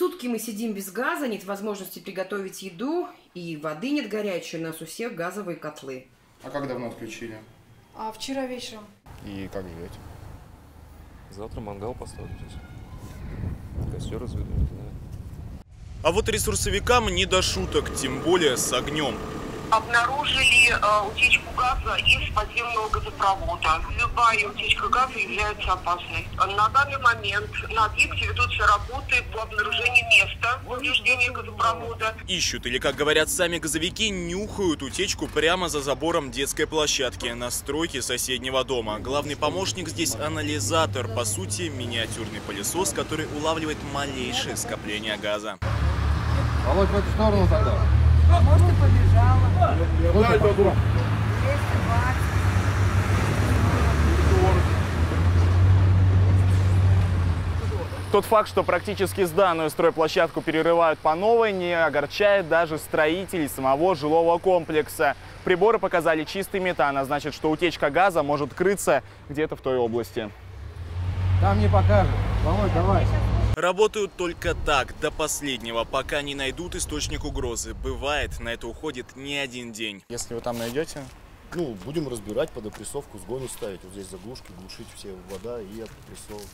Сутки мы сидим без газа, нет возможности приготовить еду, и воды нет горячей, у нас у всех газовые котлы. А как давно отключили? А вчера вечером. И как живете? Завтра мангал поставлю здесь. Костер разведу, не знаю. А вот ресурсовикам не до шуток, тем более с огнем. Обнаружили э, утечку газа из подземного газопровода. Любая утечка газа является опасной. На данный момент на объекте ведутся работы по обнаружению места повреждения газопровода. Ищут, или, как говорят сами газовики, нюхают утечку прямо за забором детской площадки на стройке соседнего дома. Главный помощник здесь анализатор, по сути, миниатюрный пылесос, который улавливает малейшее скопление газа. Володь, в эту сторону тогда. Может, и побежала. Куда это? 220. Тот факт, что практически сданную стройплощадку перерывают по новой, не огорчает даже строителей самого жилого комплекса. Приборы показали чистый метан, а значит, что утечка газа может крыться где-то в той области. Там не покажет. Володь, давай. Работают только так, до последнего, пока не найдут источник угрозы. Бывает, на это уходит не один день. Если вы там найдете, Ну, будем разбирать под опрессовку, сгону ставить. Вот здесь заглушки, глушить все вода и опрессовывать.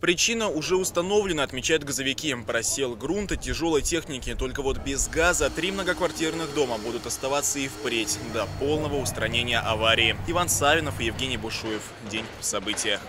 Причина уже установлена, отмечают газовики. Просел грунта, тяжелой техники. Только вот без газа три многоквартирных дома будут оставаться и впредь до полного устранения аварии. Иван Савинов и Евгений Бушуев. День в событиях.